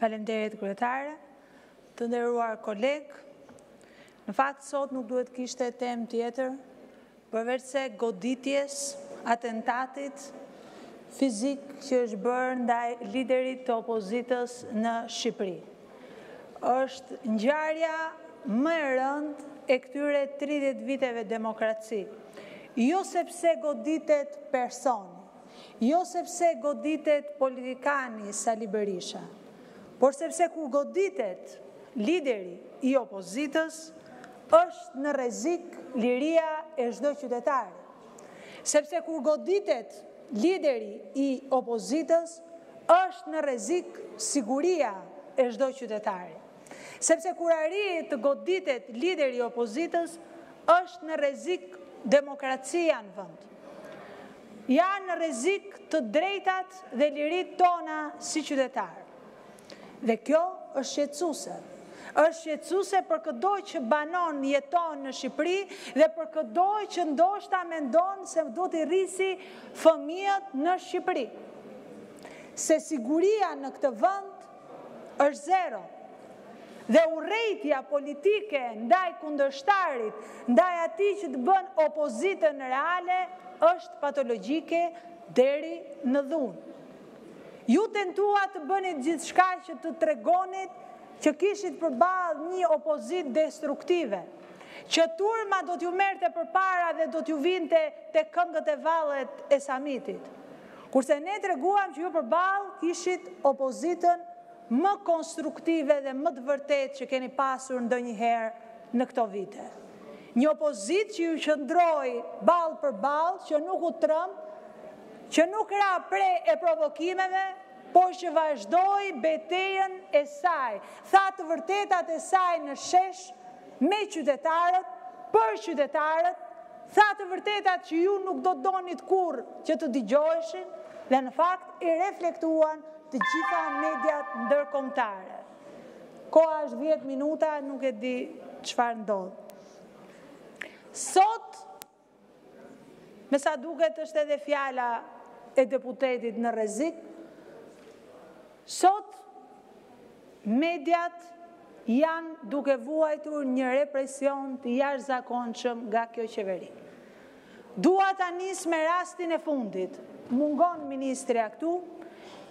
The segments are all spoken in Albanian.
Falemderit, Kryetare. Të nderuar kolegë, në fakt sot nuk duhet kishte temë tjetër, përveçse goditjes, atentatit fizik që është bërë ndaj liderit të opozitës në Shqipëri. Është ngjarja më e rëndë e këtyre tridhjetë viteve demokraci. Jo sepse goditet personi, jo sepse goditet politikani Sali Berisha, por sepse kur goditet lideri i opozitës, është në rrezik liria e çdo qytetari. Sepse kur goditet lideri i opozitës, është në rrezik siguria e çdo qytetari. Sepse kur arrin të goditet lideri i opozitës, është në rrezik demokracia në vend. Janë në rrezik të drejtat dhe liritë tona si qytetarë. Dhe kjo është shqetësuese. Është shqetësuese për këdo që banon, jeton në Shqipëri dhe për këdo që ndoshta mendon se do t'i rrisi fëmijët në Shqipëri. Se siguria në këtë vend është zero. Dhe urrejtja politike ndaj kundërshtarit, ndaj atij që të bën opozitën reale është patologjike deri në dhunë. Ju tentuat të bënit gjithçka që të tregonit që kishit përballë një opozitë destruktive, që turma do t'ju merrte përpara dhe do t'ju vinte tek këngët e vallet e samitit. Kurse ne treguam që ju përballë kishit opozitën më konstruktive dhe më të vërtetë që keni pasur ndonjëherë në këto vite. Një opozitë që ju qëndroi ballë për ballë, që nuk u trëmb, që nuk ra pre e provokimeve, por që vazhdoi betejën e saj, tha të vërtetat e saj në shesh, me qytetarët, për qytetarët, tha të vërtetat që ju nuk do donit kurrë që të dëgjoheshin dhe në fakt i reflektuan të gjitha mediat ndërkombëtare. Koha është dhjetë minuta, nuk e di çfarë ndodh. Sot Me sa duket është edhe fjala e deputetit në rrezik. Sot mediat janë duke vuajtur një represion të jashtëzakonshëm nga kjo qeveri. Dua ta nis me rastin e fundit, mungon ministrja këtu,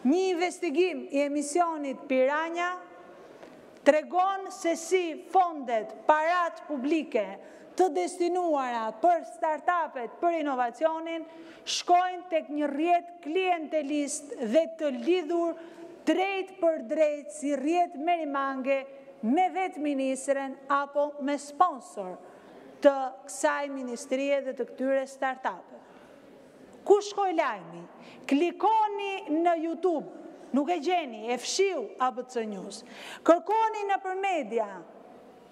një investigim i emisionit Piranja, tregon se si fondet, paratë publike të destinuara për startup-et për inovacionin, shkojnë tek një rrjet klientelist dhe të lidhur drejtpërdrejt si rrjet merimange me vetë ministren apo me sponsorë të kësaj ministrie dhe të këtyre startup-eve. Ku shkoi lajmi? Klikoni në Youtube, nuk e gjeni, e fshiu ABC News. Kërkoni nëpër media,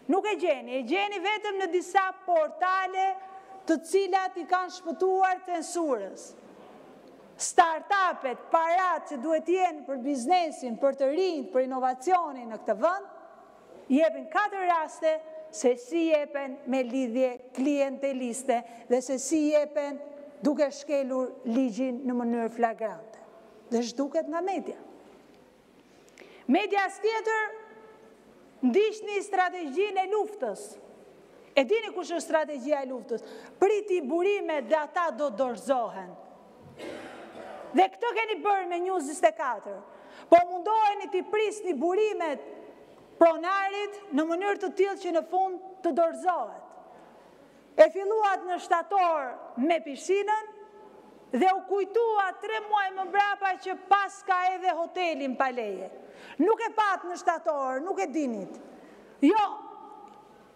nuk e gjeni, e gjeni vetëm në disa portale të cilat i kanë shpëtuar censurës. Startupet, paratë që duhet të jenë për biznesin, për të rinjtë, për inovacionin në këtë vend, Jepen katër raste se si jepen me lidhje klienteliste dhe se si jepen duke shkelur ligjin në mënyrë flagrante. Dhe zhduket nga media. Medias tjetër, ndiqni strategjinë e luftës. E dini kush është strategjia e luftës? Priti burimet dhe ata do dorëzohen. Dhe këtë keni bërë me News 24. Po mundoheni t'i prisni burimet pronarit në mënyrë të tillë që në fund të dorëzohet. E filluat në shtator me pishinën dhe u kujtuat tre muaj më brapa që paska edhe hotelin pa leje. Nuk e patë në shtator, nuk e dinit. Jo,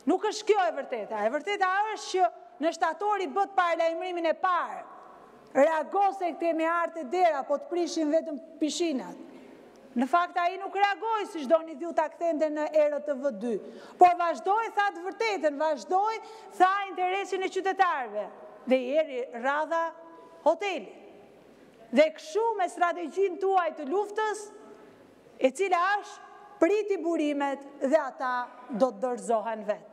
Nuk është kjo e vërteta. E vërteta është që në shtator i bëtë paralajmërimin e parë. Reago se të kemi ardh te dera, po të prishim vetëm pishinat. Në fakt, ai nuk reagoi siç donit ju ta kthente në RTV dy. Por vazhdoi, tha të vërtetën, vazhdoi, tha interesin e qytetarëve. Dhe i erdhi radha hotelit. Dhe kështu me strategjinë tuaj të luftës, E cila është, priti burimet dhe ata do të dorëzohen vetë.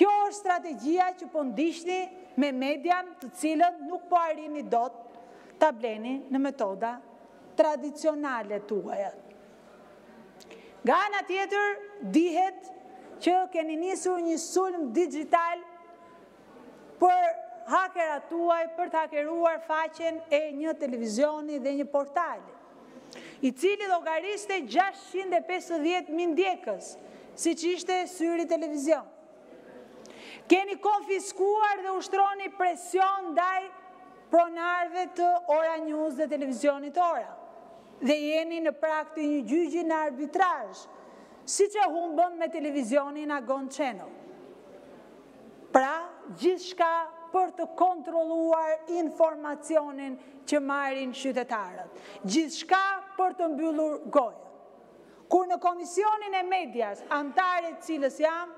Kjo është strategjia që po ndiqni me median të cilën nuk po arrini dot ta bleni me metodat tradicionale tuajat. Nga ana tjetër dihet që keni nisur një sulm dixhital prej hakerat tuaj për të hakeruar faqen e një televizioni dhe një portali. i cili llogariste gjashtëqind e pesëdhjetë mijë ndjekës, siç ishte Syri Televizion. Keni konfiskuar dhe ushtroni presion ndaj pronarëve të Ora News dhe Televizionit Ora dhe jeni në prag të një gjyqi në arbitrazh, siç e humbëm me televizionin Agon Channel. Pra, gjithçka për të kontrolluar informacionin që marrin qytetarët. Gjithçka për të mbyllur gojën. Kur në Komisionin e Medias, anëtare të cilës jam,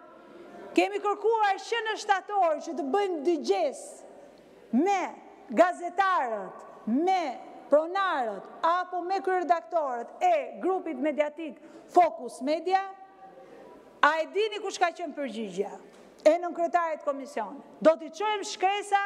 kemi kërkuar që në shtator që të bëjmë dëgjesë me gazetarët, me pronarët apo me kryeredaktorët e grupit mediatik Fokus Media, A e dini kush ka qenë përgjigjja e nënkryetares të komisionit? Do t'i çojmë shkresa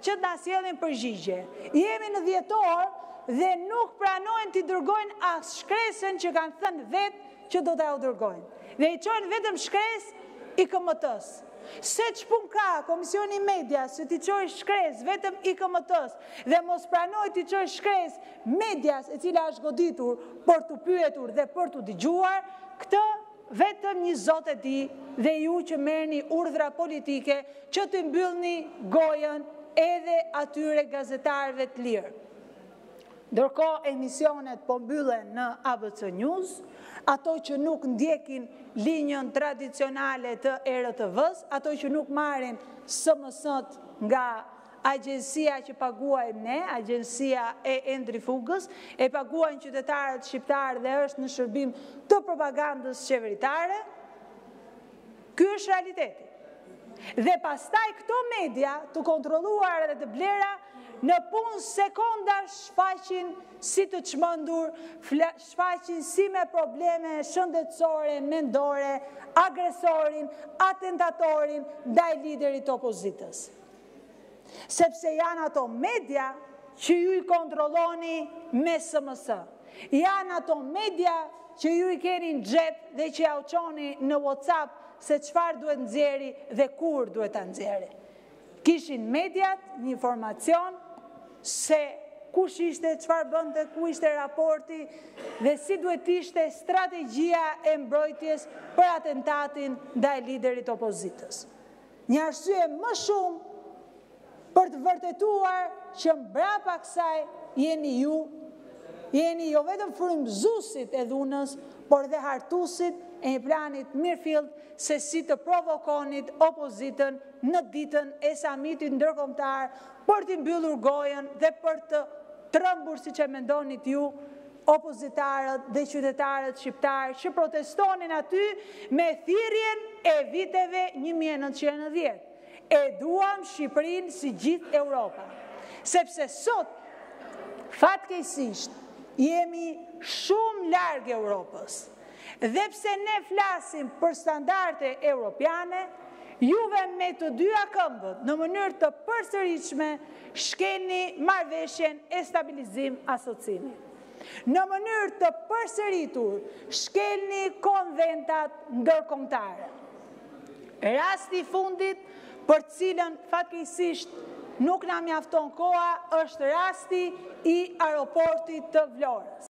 që të na sjellin përgjigje. Jemi në dhjetor dhe nuk pranojnë t'i dërgojnë as shkresën që kanë thënë vetë që do t'ua dërgojnë. Dhe i çojnë vetëm shkresë IKMT-së. Se ç'punë ka Komisioni i Medias që t'i çojë shkresë vetëm IKMT-së dhe mos pranojë t'i çojë shkresë medias e cila është goditur për t'u pyetur dhe për t'u dëgjuar, këtë, Vetëm një Zot e di dhe ju që merrni urdhra politike që t'i mbyllni gojën edhe atyre gazetarëve të lirë. Ndërkohë emisionet po mbyllen në ABC News, ato që nuk ndjekin linjën tradicionale të ERTV-së, ato që nuk marrin SMS-të nga Agjencia që paguajmë ne, agjencia e Endri Fugës, e paguajnë qytetarët shqiptarë dhe është në shërbim të propagandës qeveritare, ky është realiteti. Dhe pastaj këto media të kontrolluara dhe të blera në punë sekonda shfaqin si të çmendur, shfaqin si me probleme shëndetësore, mendore, agresorin, atentatorin ndaj liderit të opozitës. Sepse janë ato media që ju i kontrolloni me SMS. Janë ato media që ju i keni në xhep dhe që ia u çoni në WhatsApp se çfarë duhet nxjerri dhe kur duhet ta nxjerri. Kishin mediat një informacion se kush ishte, çfarë bënte, ku ishte raporti dhe si duhet ishte strategjia e mbrojtjes për atentatin ndaj liderit të opozitës. Një arsye më shumë për të vërtetuar që mbrapa kësaj jeni ju, jeni jo vetëm frymëzuesit e dhunës, por dhe hartuesit e një plani të mirëfilltë se si të provokonit opozitën në ditën e samitit ndërkombëtar për t'i mbyllur gojën dhe për të trëmbur siç e mendonit ju opozitarët dhe qytetarët shqiptarë që protestonin aty me thirrjen e viteve një mijë e nëntëqind e nëntëdhjetë, E duam Shqipërinë si gjithë Europa. Sepse sot, fatkeqësisht, jemi shumë larg Europës. Dhe pse ne flasim për standarde europiane, juve me të dyja këmbët në mënyrë të përsëritshme shkelni marrëveshjen e Stabilizim Asociimit. Në mënyrë të përsëritur shkelni konventat ndërkombëtare. Rasti i fundit për të cilën fatkeqësisht nuk na mjafton koha është rasti i aeroportit të Vlorës.